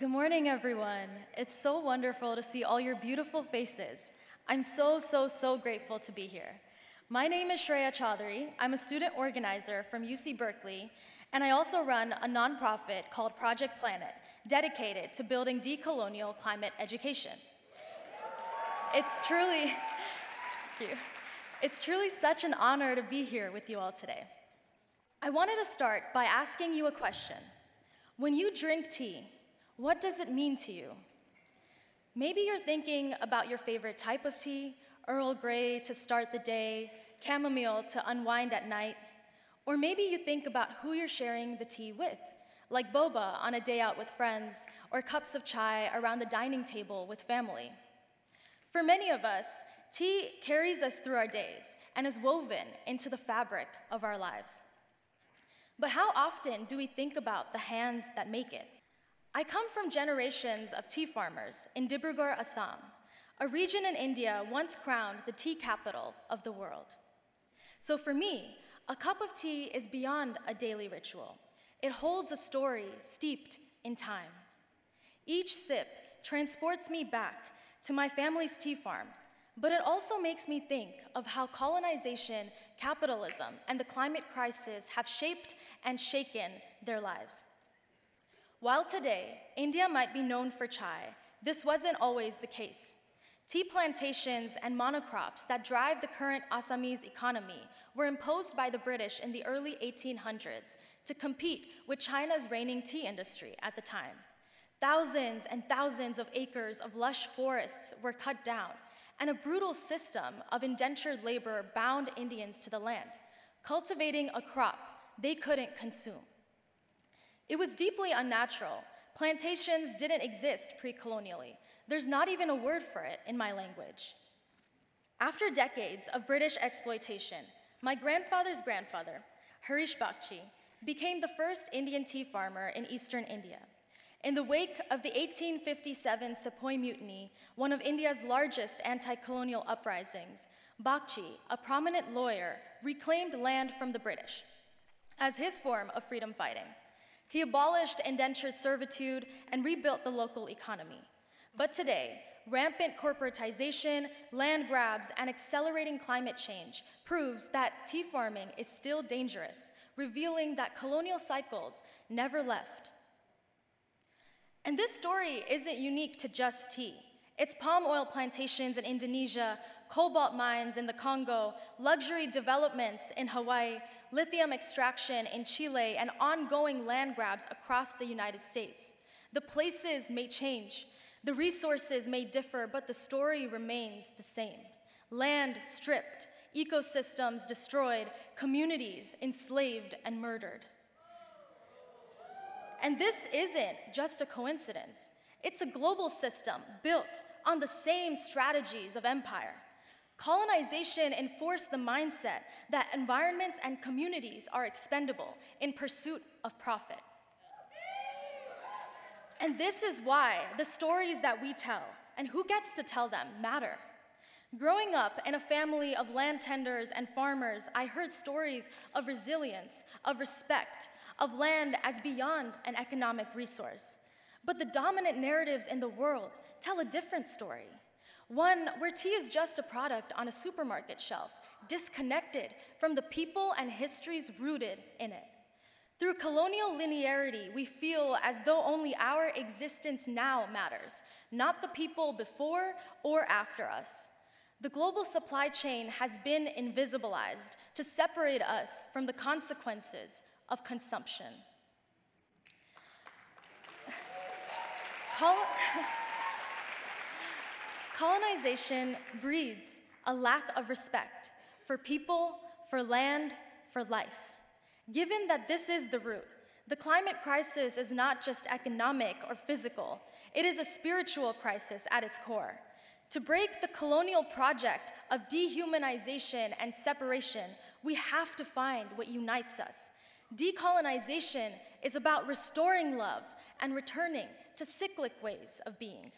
Good morning, everyone. It's so wonderful to see all your beautiful faces. I'm so, so, so grateful to be here. My name is Shreya Chaudhuri. I'm a student organizer from UC Berkeley, and I also run a nonprofit called Project Planet, dedicated to building decolonial climate education. It's truly, thank you. It's truly such an honor to be here with you all today. I wanted to start by asking you a question. When you drink tea, what does it mean to you? Maybe you're thinking about your favorite type of tea, Earl Grey to start the day, chamomile to unwind at night, or maybe you think about who you're sharing the tea with, like boba on a day out with friends, or cups of chai around the dining table with family. For many of us, tea carries us through our days and is woven into the fabric of our lives. But how often do we think about the hands that make it? I come from generations of tea farmers in Dibrugarh, Assam, a region in India once crowned the tea capital of the world. So for me, a cup of tea is beyond a daily ritual. It holds a story steeped in time. Each sip transports me back to my family's tea farm, but it also makes me think of how colonization, capitalism, and the climate crisis have shaped and shaken their lives. While today, India might be known for chai, this wasn't always the case. Tea plantations and monocrops that drive the current Assamese economy were imposed by the British in the early 1800s to compete with China's reigning tea industry at the time. Thousands and thousands of acres of lush forests were cut down, and a brutal system of indentured labor bound Indians to the land, cultivating a crop they couldn't consume. It was deeply unnatural. Plantations didn't exist pre colonially. There's not even a word for it in my language. After decades of British exploitation, my grandfather's grandfather, Harish Bakshi, became the first Indian tea farmer in eastern India. In the wake of the 1857 Sepoy Mutiny, one of India's largest anti colonial uprisings, Bakshi, a prominent lawyer, reclaimed land from the British as his form of freedom fighting. He abolished indentured servitude and rebuilt the local economy. But today, rampant corporatization, land grabs, and accelerating climate change proves that tea farming is still dangerous, revealing that colonial cycles never left. And this story isn't unique to just tea. It's palm oil plantations in Indonesia, cobalt mines in the Congo, luxury developments in Hawaii, lithium extraction in Chile, and ongoing land grabs across the United States. The places may change, the resources may differ, but the story remains the same. Land stripped, ecosystems destroyed, communities enslaved and murdered. And this isn't just a coincidence. It's a global system built on the same strategies of empire. Colonization enforced the mindset that environments and communities are expendable in pursuit of profit. And this is why the stories that we tell and who gets to tell them matter. Growing up in a family of land tenders and farmers, I heard stories of resilience, of respect, of land as beyond an economic resource. But the dominant narratives in the world tell a different story. One where tea is just a product on a supermarket shelf, disconnected from the people and histories rooted in it. Through colonial linearity, we feel as though only our existence now matters, not the people before or after us. The global supply chain has been invisibilized to separate us from the consequences of consumption. Col Colonization breeds a lack of respect for people, for land, for life. Given that this is the root, the climate crisis is not just economic or physical, it is a spiritual crisis at its core. To break the colonial project of dehumanization and separation, we have to find what unites us. Decolonization is about restoring love and returning to cyclic ways of being.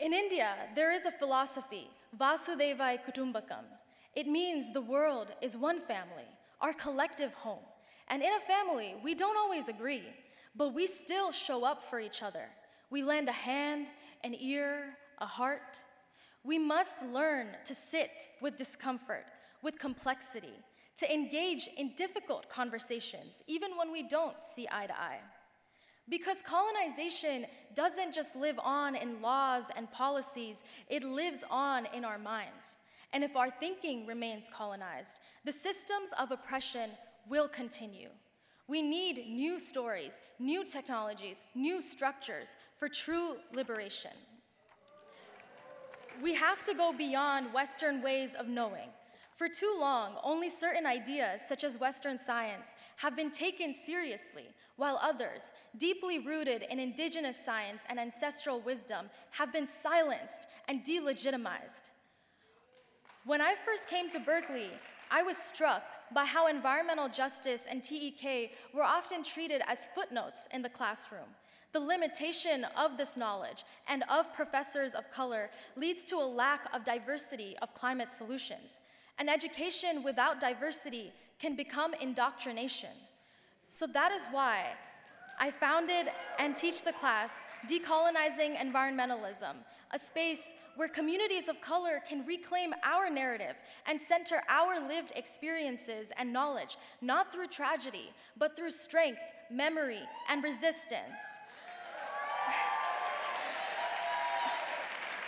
In India, there is a philosophy, Vasudhaiva Kutumbakam. It means the world is one family, our collective home. And in a family, we don't always agree, but we still show up for each other. We lend a hand, an ear, a heart. We must learn to sit with discomfort, with complexity, to engage in difficult conversations, even when we don't see eye to eye. Because colonization doesn't just live on in laws and policies, it lives on in our minds. And if our thinking remains colonized, the systems of oppression will continue. We need new stories, new technologies, new structures for true liberation. We have to go beyond Western ways of knowing. For too long, only certain ideas, such as Western science, have been taken seriously, while others, deeply rooted in indigenous science and ancestral wisdom, have been silenced and delegitimized. When I first came to Berkeley, I was struck by how environmental justice and TEK were often treated as footnotes in the classroom. The limitation of this knowledge and of professors of color leads to a lack of diversity of climate solutions. An education without diversity can become indoctrination. So that is why I founded and teach the class Decolonizing Environmentalism, a space where communities of color can reclaim our narrative and center our lived experiences and knowledge, not through tragedy, but through strength, memory, and resistance.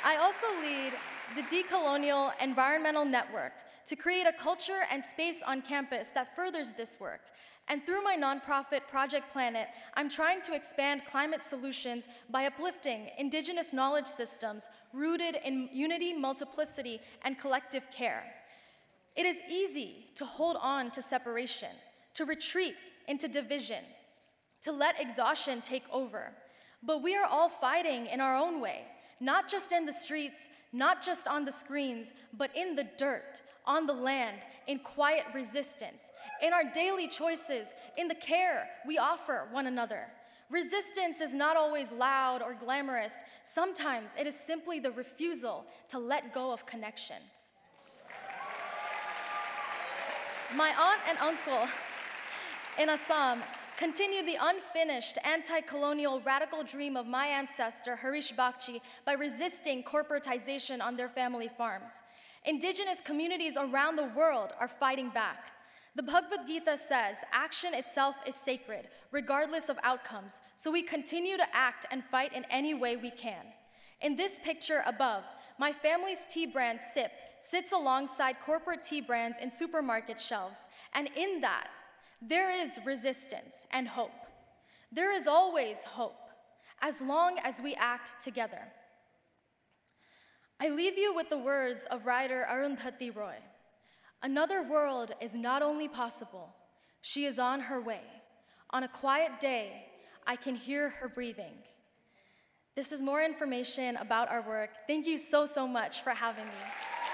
I also lead the Decolonial Environmental Network to create a culture and space on campus that furthers this work and through my nonprofit Project Planet, I'm trying to expand climate solutions by uplifting indigenous knowledge systems rooted in unity, multiplicity, and collective care. It is easy to hold on to separation, to retreat into division, to let exhaustion take over. But we are all fighting in our own way, not just in the streets, not just on the screens, but in the dirt, on the land, in quiet resistance, in our daily choices, in the care we offer one another. Resistance is not always loud or glamorous. Sometimes it is simply the refusal to let go of connection. My aunt and uncle in Assam continue the unfinished anti colonial radical dream of my ancestor, Harish Bakshi, by resisting corporatization on their family farms. Indigenous communities around the world are fighting back. The Bhagavad Gita says action itself is sacred, regardless of outcomes, so we continue to act and fight in any way we can. In this picture above, my family's tea brand, SIP, sits alongside corporate tea brands in supermarket shelves, and in that, there is resistance and hope. There is always hope, as long as we act together. I leave you with the words of writer Arundhati Roy. Another world is not only possible, she is on her way. On a quiet day, I can hear her breathing. This is more information about our work. Thank you so, so much for having me.